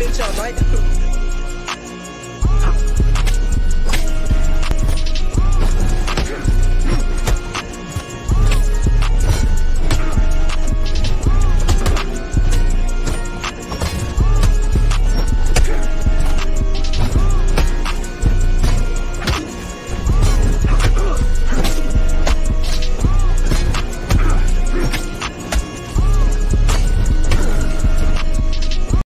bitch all night.